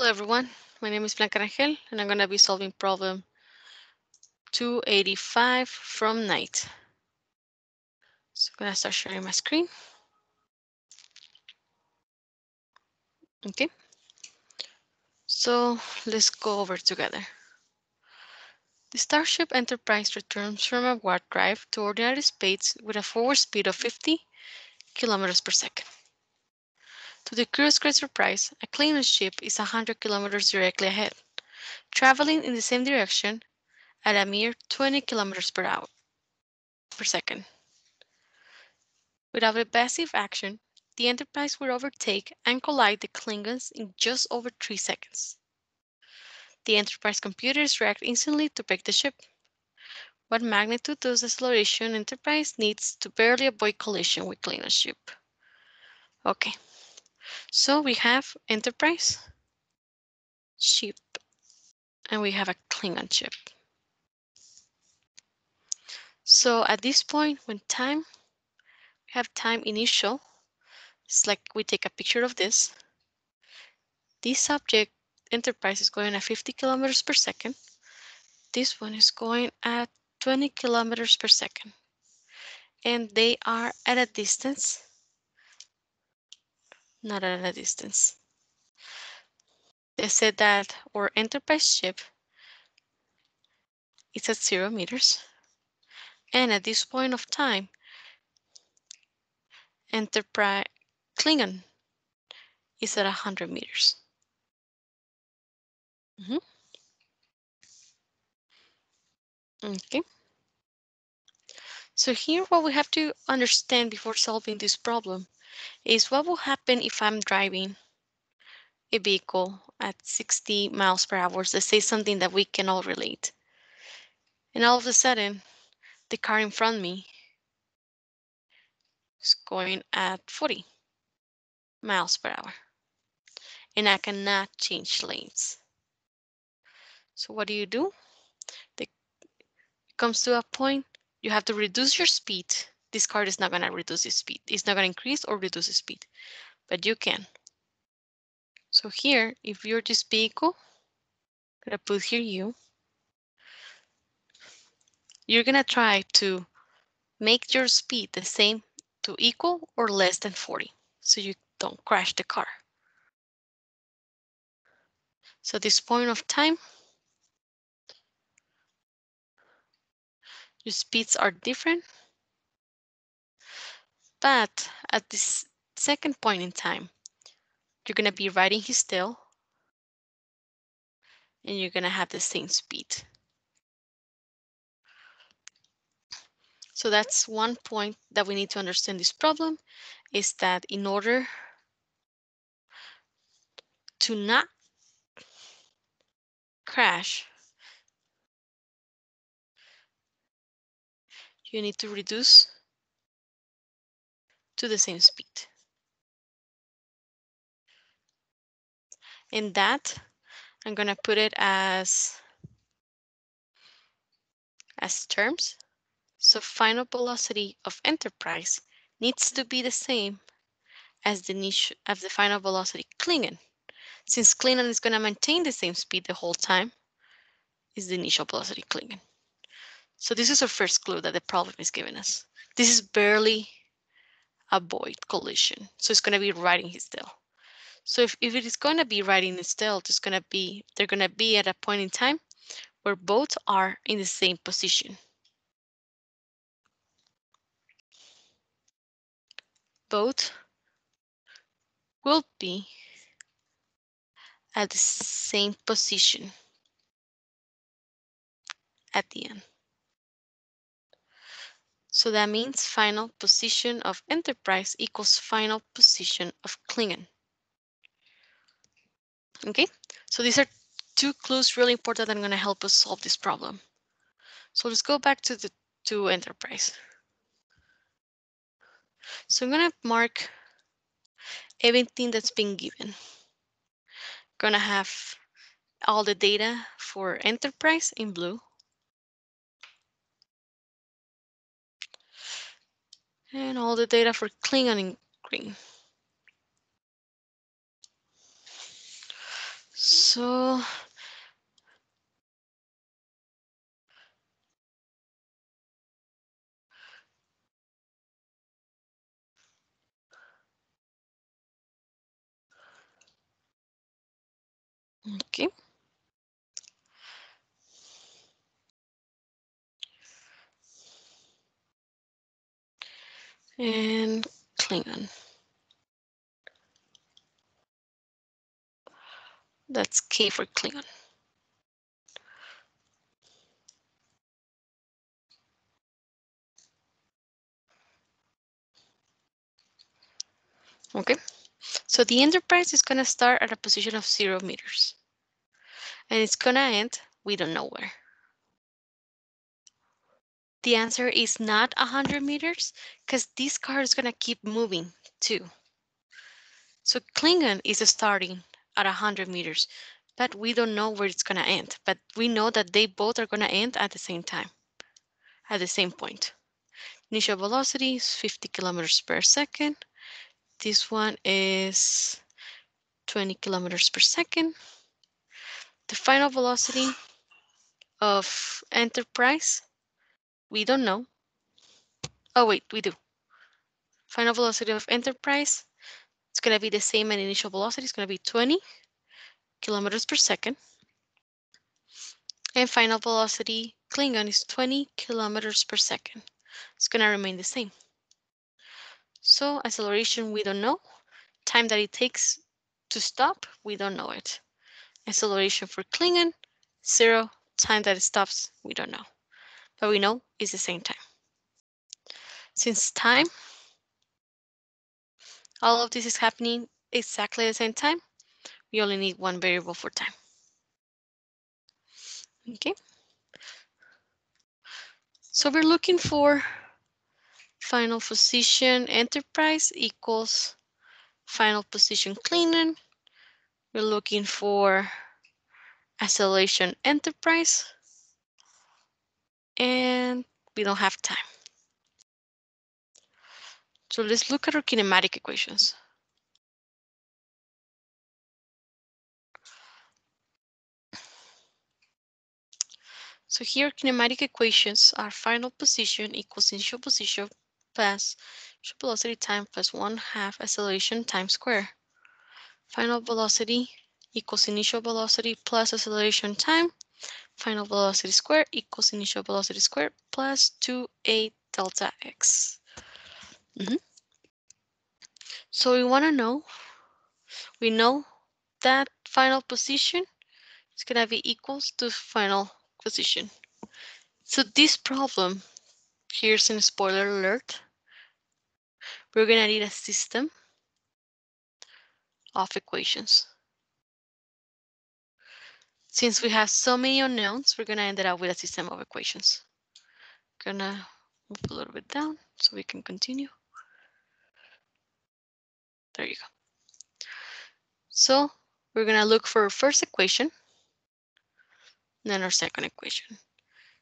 Hello everyone, my name is Blanca Rangel and I'm going to be solving problem 285 from Knight. So I'm going to start sharing my screen. Okay, so let's go over together. The Starship Enterprise returns from a warp drive to ordinary space with a forward speed of 50 kilometers per second. To the crew's great surprise, a Klingon ship is 100 kilometers directly ahead, traveling in the same direction at a mere 20 kilometers per hour per second. Without evasive action, the Enterprise will overtake and collide the Klingons in just over three seconds. The Enterprise computers react instantly to brake the ship. What magnitude does acceleration Enterprise needs to barely avoid collision with Klingon ship? Okay, so we have Enterprise, ship, and we have a Klingon ship. So at this point, when time, we have time initial, it's like we take a picture of this. This object, Enterprise, is going at 50 kilometers per second. This one is going at 20 kilometers per second. And they are at a distance not at a distance. They said that our enterprise ship is at zero meters. And at this point of time, enterprise Klingon is at 100 meters. Mm -hmm. Okay. So here what we have to understand before solving this problem is what will happen if I'm driving a vehicle at 60 miles per hour. Let's say something that we can all relate. And all of a sudden, the car in front of me is going at 40 miles per hour. And I cannot change lanes. So what do you do? it comes to a point you have to reduce your speed this card is not going to reduce its speed. It's not going to increase or reduce the speed, but you can. So here, if you're this vehicle, I'm going to put here you. You're going to try to make your speed the same to equal or less than 40, so you don't crash the car. So this point of time, your speeds are different. But at this second point in time, you're going to be riding his tail and you're going to have the same speed. So that's one point that we need to understand this problem is that in order to not crash, you need to reduce to the same speed. In that, I'm going to put it as, as terms. So final velocity of enterprise needs to be the same as the niche of the final velocity Klingon. Since Klingon is going to maintain the same speed the whole time, is the initial velocity Klingon. So this is our first clue that the problem is giving us. This is barely avoid collision. So it's going to be riding his tail. So if, if it is going to be riding his tail, it's going to be, they're going to be at a point in time where both are in the same position. Both will be at the same position at the end. So that means final position of enterprise equals final position of Klingon. Okay, so these are two clues really important that are going to help us solve this problem. So let's go back to the to enterprise. So I'm going to mark everything that's been given. Going to have all the data for enterprise in blue and all the data for Klingon in green. So Okay. And Klingon. That's K for Klingon. Okay, so the Enterprise is gonna start at a position of zero meters. And it's gonna end, we don't know where. The answer is not 100 meters because this car is gonna keep moving too. So Klingon is starting at 100 meters, but we don't know where it's gonna end. But we know that they both are gonna end at the same time, at the same point. Initial velocity is 50 kilometers per second. This one is 20 kilometers per second. The final velocity of Enterprise, we don't know. Oh, wait, we do. Final velocity of Enterprise, it's going to be the same as initial velocity. It's going to be 20 kilometers per second. And final velocity Klingon is 20 kilometers per second. It's going to remain the same. So acceleration, we don't know. Time that it takes to stop, we don't know it. Acceleration for Klingon, zero. Time that it stops, we don't know. But we know it's the same time. Since time, all of this is happening exactly the same time, we only need one variable for time. Okay. So we're looking for final position enterprise equals final position Klingon. We're looking for acceleration enterprise. And we don't have time. So let's look at our kinematic equations. So here kinematic equations are final position equals initial position plus initial velocity time plus one half acceleration times square. Final velocity equals initial velocity plus acceleration time. Final velocity square equals initial velocity square plus 2a delta x. Mm -hmm. So we want to know, we know that final position is going to be equals to final position. So this problem, here's a spoiler alert, we're going to need a system of equations. Since we have so many unknowns, we're going to end up with a system of equations. Gonna move a little bit down so we can continue. There you go. So we're going to look for our first equation, then our second equation.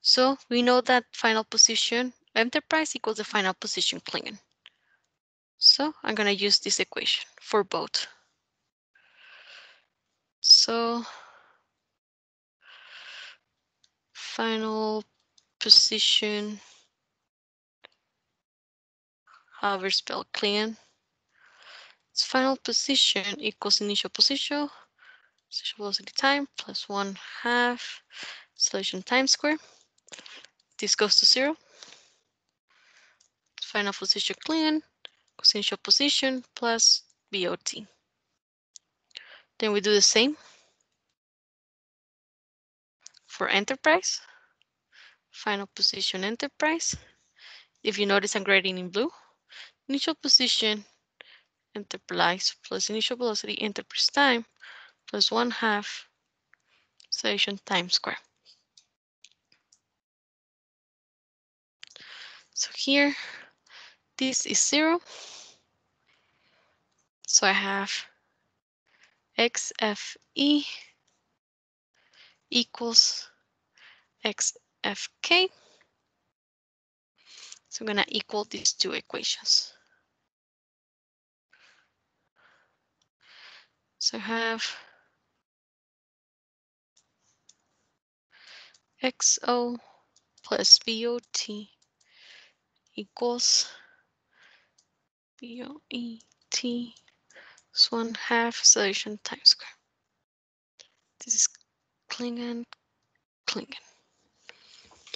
So we know that final position enterprise equals the final position Klingon. So I'm going to use this equation for both. So final position, however spell clean. Its final position equals initial position, position velocity time plus one half solution time square. This goes to zero. Final position Klingon initial position plus BOT. Then we do the same for enterprise. Final position enterprise. If you notice I'm grading in blue, initial position enterprise plus initial velocity enterprise time plus one half station time square. So here, this is zero. So I have XFE equals XFK. So I'm going to equal these two equations. So I have XO plus BOT equals BOET is one half acceleration times square. This is Klingon, Klingon.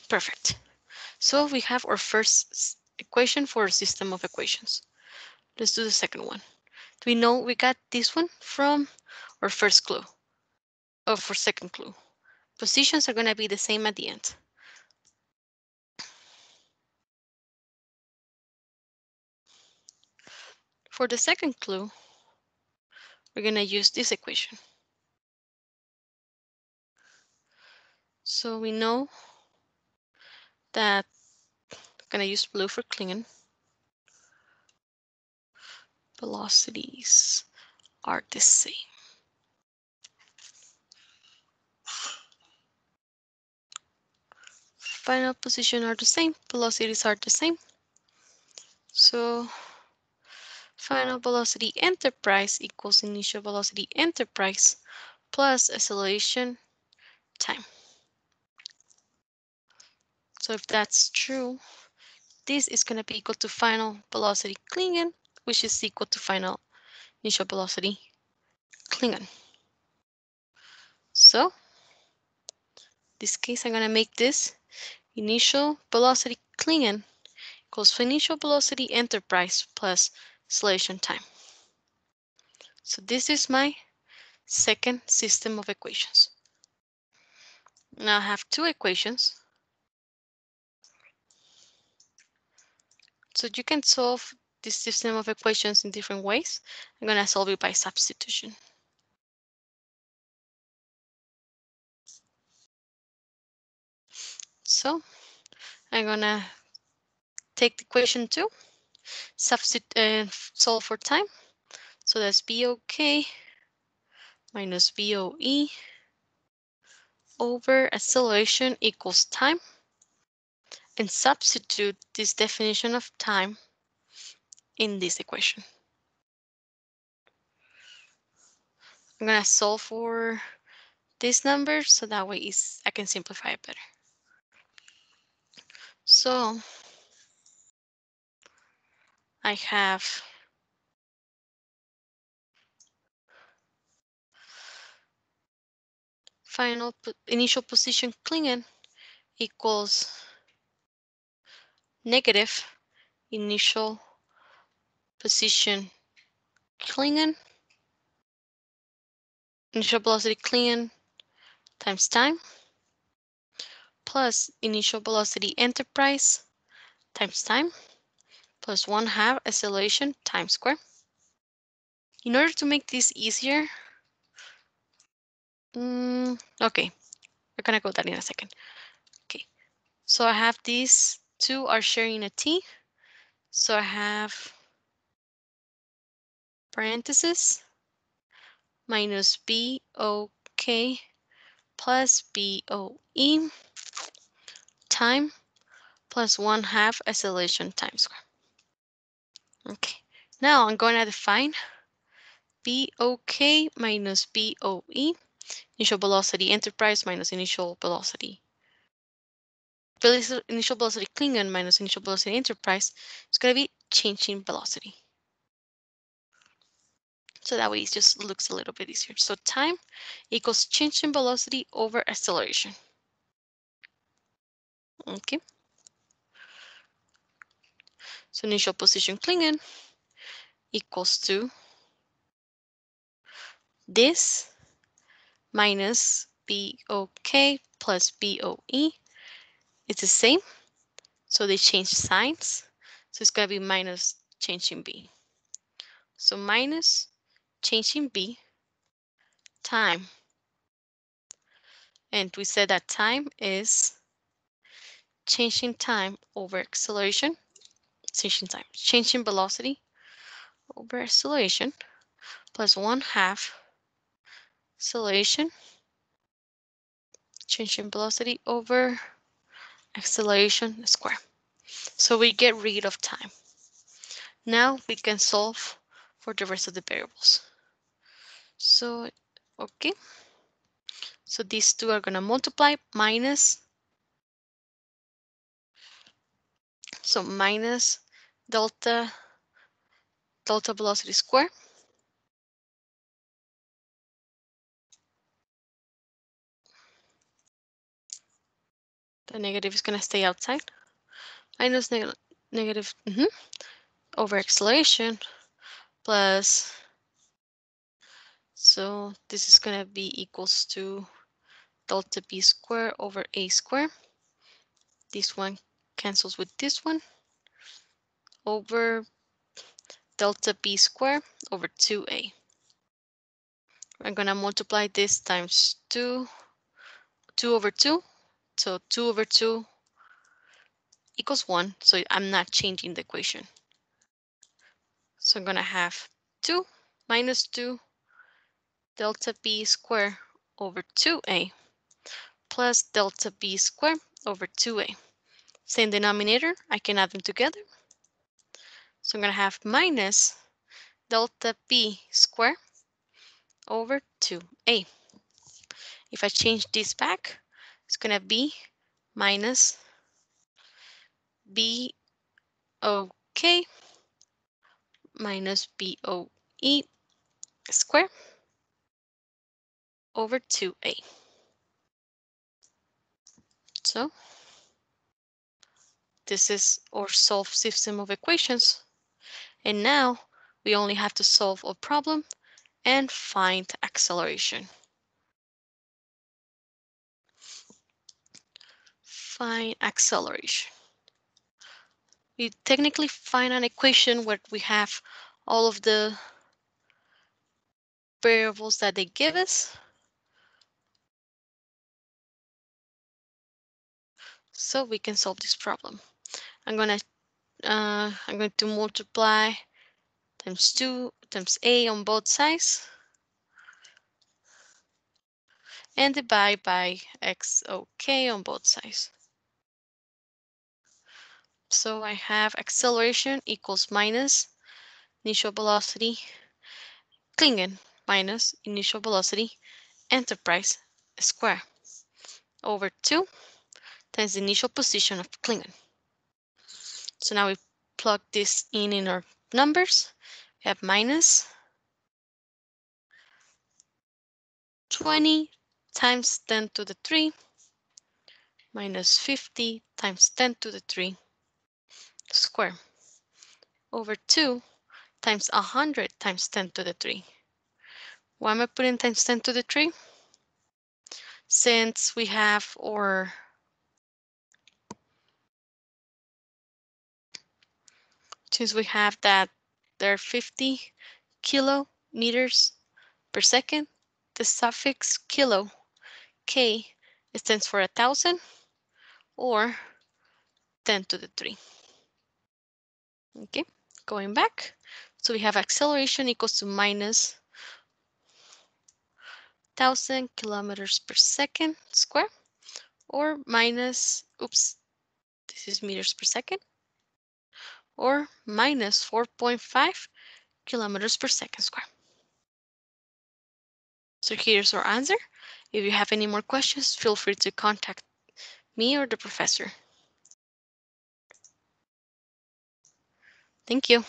Perfect. So we have our first equation for a system of equations. Let's do the second one. We know we got this one from our first clue? Or for second clue. Positions are going to be the same at the end. For the second clue, we're going to use this equation. So we know that I'm going to use blue for Klingon. Velocities are the same. Final position are the same, velocities are the same. So final velocity enterprise equals initial velocity enterprise plus acceleration time. So if that's true, this is going to be equal to final velocity Klingon, which is equal to final initial velocity Klingon. So this case, I'm going to make this initial velocity Klingon equals initial velocity enterprise plus acceleration time. So this is my second system of equations. Now I have two equations. So you can solve this system of equations in different ways. I'm going to solve it by substitution. So I'm going to take the equation two, substitute uh, solve for time. So that's BOK minus BOE over acceleration equals time and substitute this definition of time in this equation. I'm going to solve for this number so that way is I can simplify it better. So I have final initial position Klingon equals negative initial position Klingon, initial velocity Klingon times time, plus initial velocity enterprise times time, plus one half acceleration times square. In order to make this easier, mm, okay, we're gonna go that in a second. Okay, so I have these two are sharing a t. So I have parentheses minus BOK plus BOE time plus one half acceleration time square. Okay, now I'm going to define BOK minus BOE, initial velocity enterprise minus initial velocity initial velocity Klingon minus initial velocity enterprise is going to be changing velocity. So that way it just looks a little bit easier. So time equals change in velocity over acceleration. Okay. So initial position Klingon equals to this minus BOK plus BOE it's the same. So they change signs. So it's going to be minus changing B. So minus changing B time. And we said that time is changing time over acceleration, changing time, changing velocity over acceleration plus one half acceleration, changing velocity over acceleration squared. So we get rid of time. Now we can solve for the rest of the variables. So, okay. So these two are going to multiply minus. So minus delta, delta velocity square The negative is going to stay outside. Minus neg negative mm -hmm, over acceleration plus, so this is going to be equals to delta b square over a square. This one cancels with this one over delta b square over 2a. I'm going to multiply this times 2, 2 over 2. So 2 over 2 equals 1. So I'm not changing the equation. So I'm going to have 2 minus 2 delta b square over 2a plus delta b square over 2a. Same denominator, I can add them together. So I'm going to have minus delta b square over 2a. If I change this back, it's going to be minus b ok minus boe square over 2a. So this is our solved system of equations. And now we only have to solve a problem and find acceleration. Find acceleration. We technically find an equation where we have all of the variables that they give us. So we can solve this problem. I'm gonna uh, I'm going to multiply times 2 times a on both sides and divide by xok on both sides. So I have acceleration equals minus initial velocity Klingon minus initial velocity enterprise square over 2 times the initial position of Klingon. So now we plug this in in our numbers. We have minus 20 times 10 to the 3 minus 50 times 10 to the 3 square over 2 times 100 times 10 to the 3. Why am I putting times 10 to the 3? Since we have our since we have that there are 50 kilometers per second, the suffix kilo, K, stands for a thousand or 10 to the 3. Okay, going back. So we have acceleration equals to minus 1000 kilometers per second square or minus, oops, this is meters per second or minus 4.5 kilometers per second square. So here's our answer. If you have any more questions, feel free to contact me or the professor. Thank you.